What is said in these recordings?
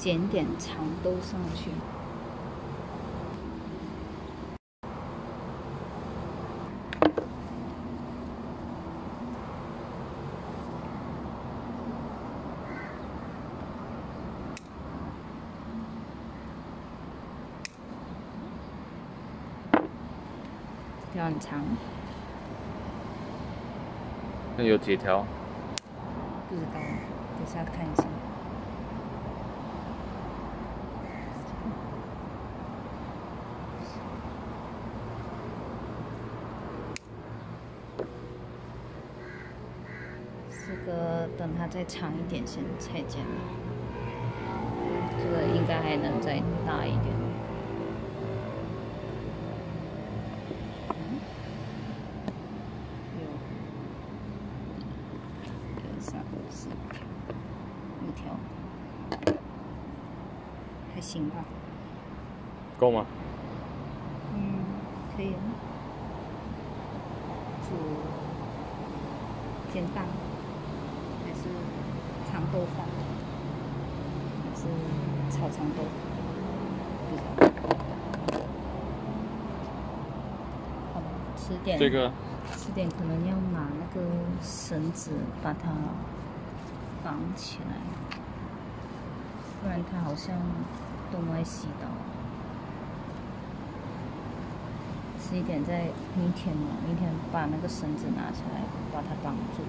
剪点长豆上去。条很长，那有几条？不知道，等下看一下。这个等它再长一点先裁剪，这个应该还能再大一点。三四条，五条，还行吧。够吗？嗯，可以。煮煎蛋，还是长豆饭，还是炒长豆？不知道。好，吃点。这个。吃点可能要拿那个绳子把它绑起来，不然它好像东歪西倒。吃一点在明天嘛，明天把那个绳子拿起来把它绑住。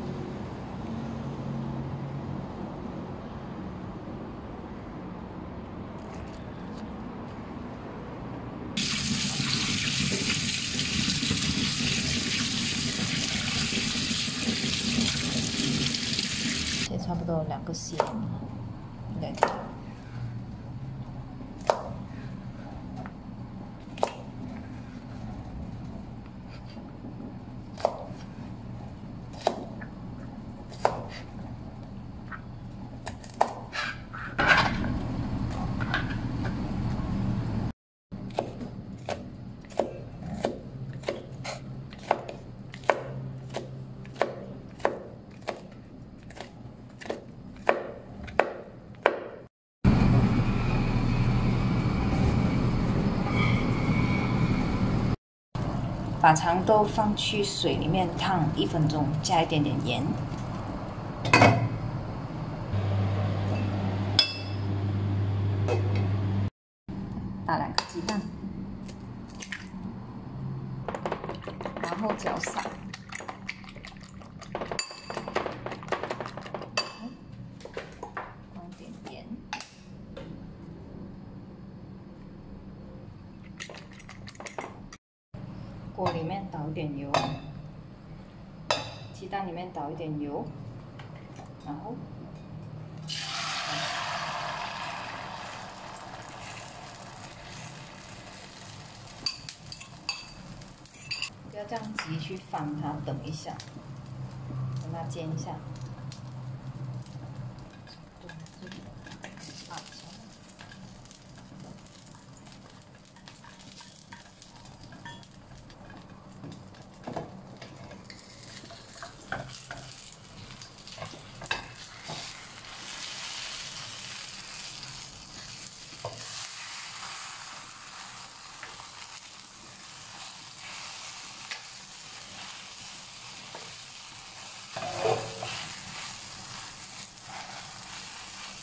差不多两个线，两条。把长豆放去水里面烫一分钟，加一点点盐，打两个鸡蛋，然后搅散。锅里面倒一点油，鸡蛋里面倒一点油，然后。不要这样急去翻它，等一下，让它煎一下。